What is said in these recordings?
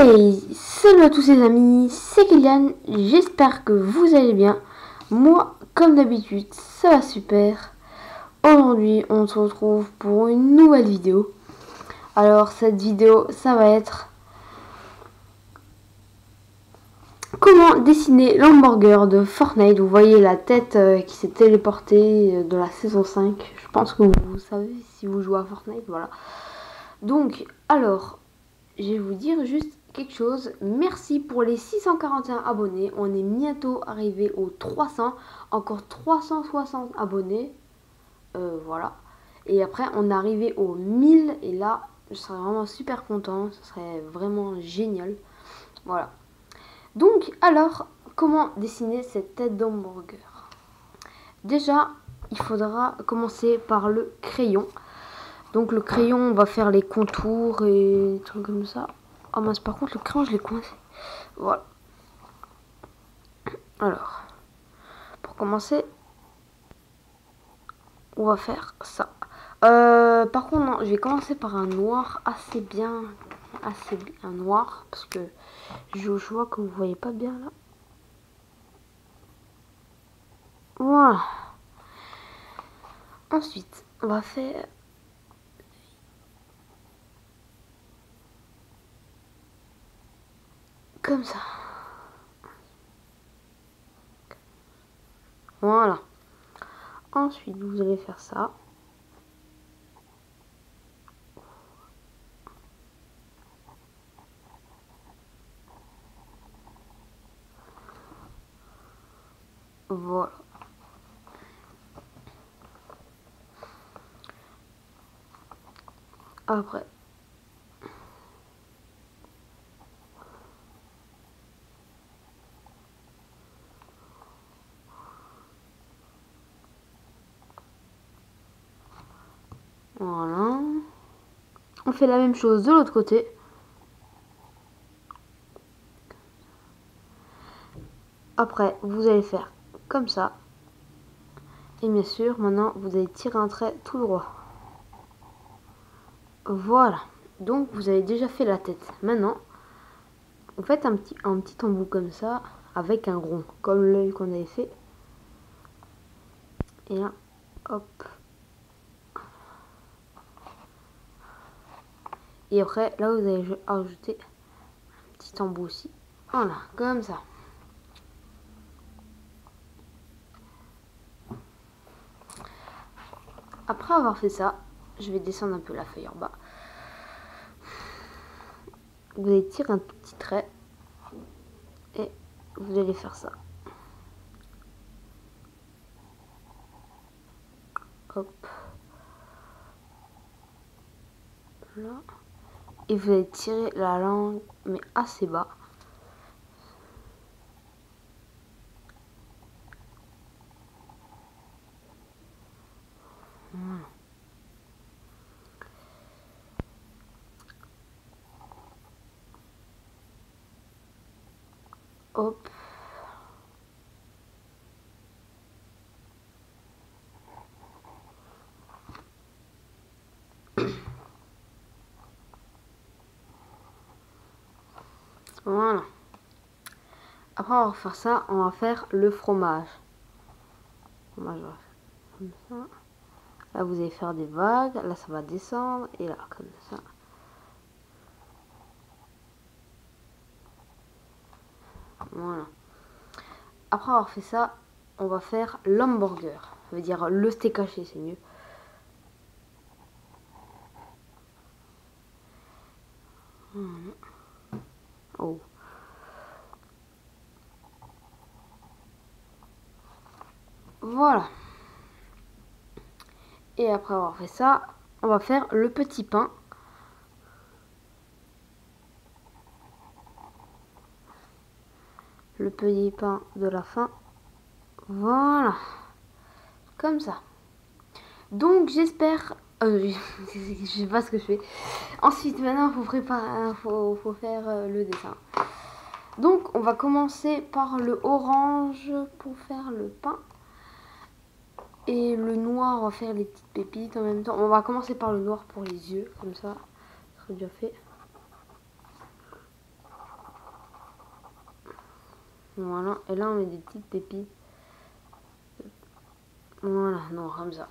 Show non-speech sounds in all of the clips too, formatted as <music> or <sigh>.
Salut à tous les amis, c'est Kylian, j'espère que vous allez bien. Moi, comme d'habitude, ça va super. Aujourd'hui, on se retrouve pour une nouvelle vidéo. Alors, cette vidéo, ça va être... Comment dessiner l'hamburger de Fortnite. Vous voyez la tête euh, qui s'est téléportée euh, de la saison 5. Je pense que vous savez si vous jouez à Fortnite, voilà. Donc, alors, je vais vous dire juste quelque chose. Merci pour les 641 abonnés. On est bientôt arrivé aux 300. Encore 360 abonnés. Euh, voilà. Et après, on est arrivé aux 1000. Et là, je serais vraiment super content. Ce serait vraiment génial. Voilà. Donc, alors, comment dessiner cette tête d'hamburger? Déjà, il faudra commencer par le crayon. Donc le crayon, on va faire les contours et des trucs comme ça. Ah mince, par contre, le crayon, je l'ai coincé. Voilà. Alors, pour commencer, on va faire ça. Euh, par contre, non, je vais commencer par un noir assez bien, assez bien noir, parce que je vois que vous voyez pas bien là. Voilà. Ensuite, on va faire comme ça. Voilà. Ensuite, vous allez faire ça. Voilà. Après, Voilà. On fait la même chose de l'autre côté. Après, vous allez faire comme ça. Et bien sûr, maintenant, vous allez tirer un trait tout droit. Voilà. Donc, vous avez déjà fait la tête. Maintenant, vous faites un petit, un petit embout comme ça, avec un rond, comme l'œil qu'on avait fait. Et là, hop, Et après, là, vous allez ajouter un petit embout aussi. Voilà, comme ça. Après avoir fait ça, je vais descendre un peu la feuille en bas. Vous allez tirer un petit trait et vous allez faire ça. Hop. Là et vous allez tirer la langue mais assez bas. Voilà. Après avoir fait ça, on va faire le fromage. fromage ça. Là, vous allez faire des vagues. Là, ça va descendre. Et là, comme ça. Voilà. Après avoir fait ça, on va faire l'hamburger. Ça veut dire le steak haché, c'est mieux. Voilà. Oh. Voilà. Et après avoir fait ça, on va faire le petit pain. Le petit pain de la fin. Voilà. Comme ça. Donc j'espère euh, <laughs> je sais pas ce que je fais. Ensuite, maintenant, faut préparer, faut, faire euh, le dessin. Donc, on va commencer par le orange pour faire le pain. Noir, on va faire les petites pépites en même temps. On va commencer par le noir pour les yeux, comme ça. Sera déjà fait. Voilà, et là on met des petites pépites. Voilà, non, comme ça.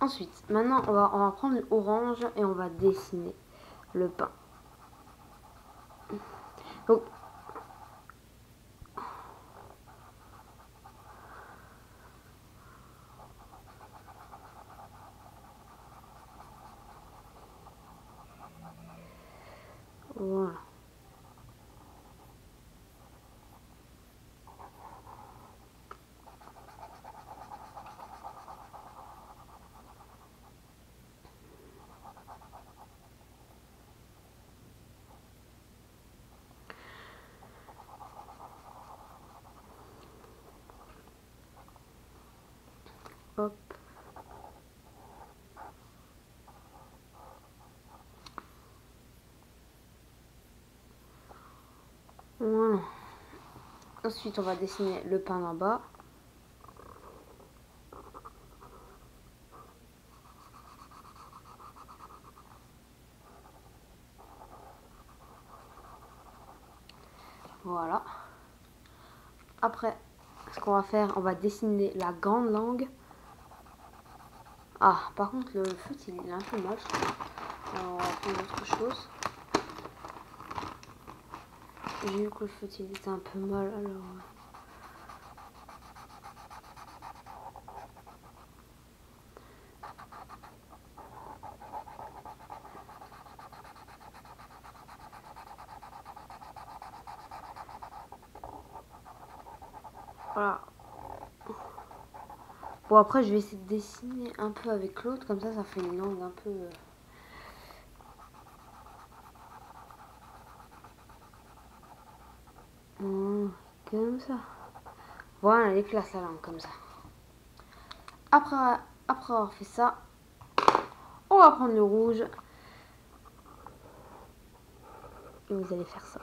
Ensuite, maintenant on va, on va prendre l'orange et on va dessiner le pain voilà. Voilà. Ensuite, on va dessiner le pain en bas. Voilà. Après, ce qu'on va faire, on va dessiner la grande langue. Ah, par contre, le foot, il est un peu moche. Alors, on va prendre autre chose. J'ai vu que le foot, il était un peu mal, alors... Voilà. Bon, après, je vais essayer de dessiner un peu avec l'autre. Comme ça, ça fait une langue un peu... Euh, comme ça. Voilà, elle classe la langue comme ça. Après, après avoir fait ça, on va prendre le rouge. Et vous allez faire ça.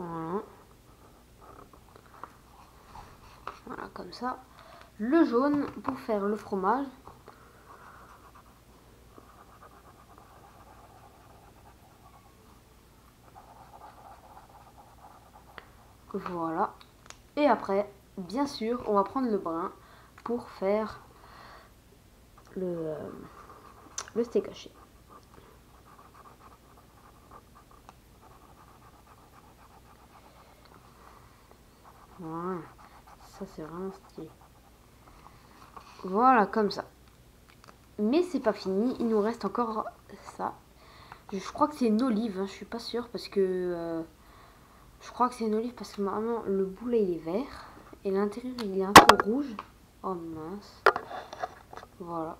Voilà. Comme ça. Le jaune pour faire le fromage. Voilà. Et après, bien sûr, on va prendre le brun pour faire le, le steak haché. Voilà. Ça, c'est vraiment stylé. Voilà, comme ça. Mais c'est pas fini, il nous reste encore ça. Je crois que c'est une olive, hein, je suis pas sûre parce que... Euh, je crois que c'est une olive parce que normalement le boulet il est vert. Et l'intérieur il est un peu rouge. Oh mince. Voilà.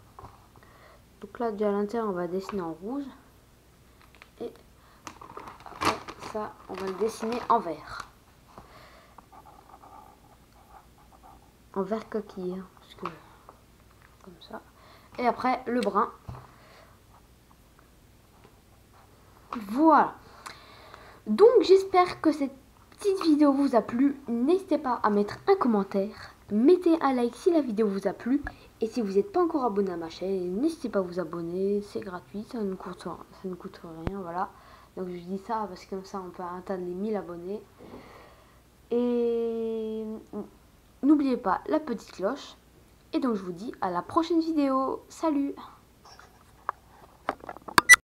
Donc là déjà à l'intérieur on va dessiner en rouge. Et après ça on va le dessiner en vert. En vert coquille. Hein, comme ça. Et après, le brun. Voilà. Donc, j'espère que cette petite vidéo vous a plu. N'hésitez pas à mettre un commentaire. Mettez un like si la vidéo vous a plu. Et si vous n'êtes pas encore abonné à ma chaîne, n'hésitez pas à vous abonner. C'est gratuit, ça ne, coûte, ça ne coûte rien. Voilà. Donc, je dis ça parce que comme ça, on peut atteindre les 1000 abonnés. Et n'oubliez pas la petite cloche. Et donc je vous dis à la prochaine vidéo. Salut